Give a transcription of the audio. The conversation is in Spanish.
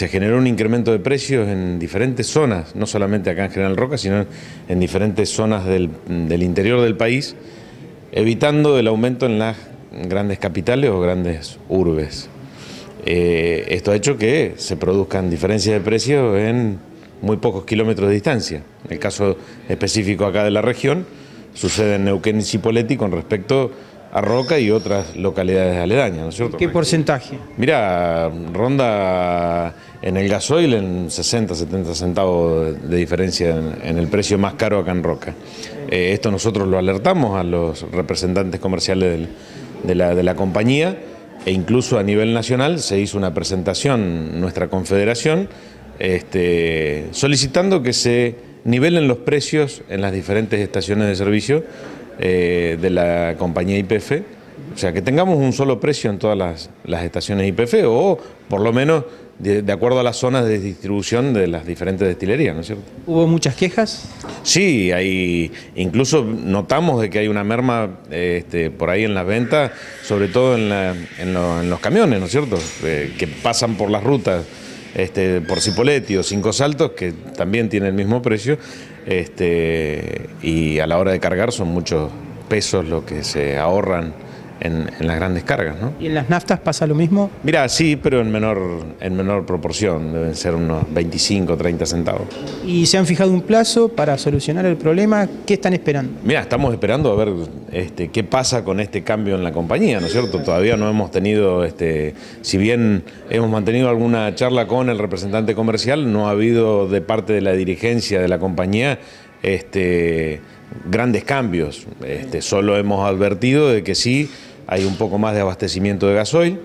se generó un incremento de precios en diferentes zonas, no solamente acá en General Roca, sino en diferentes zonas del, del interior del país, evitando el aumento en las grandes capitales o grandes urbes. Eh, esto ha hecho que se produzcan diferencias de precios en muy pocos kilómetros de distancia. En el caso específico acá de la región, sucede en Neuquén y Cipolletti con respecto a Roca y otras localidades aledañas, ¿no es cierto? ¿Qué porcentaje? Mira, ronda en el gasoil en 60, 70 centavos de diferencia en, el precio más caro acá en Roca. Eh, esto nosotros lo alertamos a los representantes comerciales de, la, compañía e incluso a nivel nacional se hizo una presentación, nuestra confederación, este, solicitando que se nivelen los precios en las diferentes estaciones de servicio eh, de la compañía IPF, o sea, que tengamos un solo precio en todas las, estaciones IPF o por lo menos de, acuerdo a las zonas de distribución de las diferentes destilerías, ¿no es cierto? ¿Hubo muchas quejas? Sí, hay, incluso notamos de que hay una merma este, por ahí en las ventas, sobre todo en, los camiones, ¿no es cierto? Eh, que pasan por las rutas este, por Cipolletti o Cinco Saltos, que también tiene el mismo precio, este, y a la hora de cargar son muchos pesos lo que se ahorran en, las grandes cargas. ¿no? ¿Y en las naftas pasa lo mismo? Mira, sí, pero en menor, en menor proporción, deben ser unos 25 o 30 centavos. ¿Y se han fijado un plazo para solucionar el problema? ¿Qué están esperando? Mira, estamos esperando a ver este, qué pasa con este cambio en la compañía, ¿no es cierto? Todavía no hemos tenido, este, si bien hemos mantenido alguna charla con el representante comercial, no ha habido de parte de la dirigencia de la compañía este, grandes cambios. Este, solo hemos advertido de que sí hay un poco más de abastecimiento de gasoil,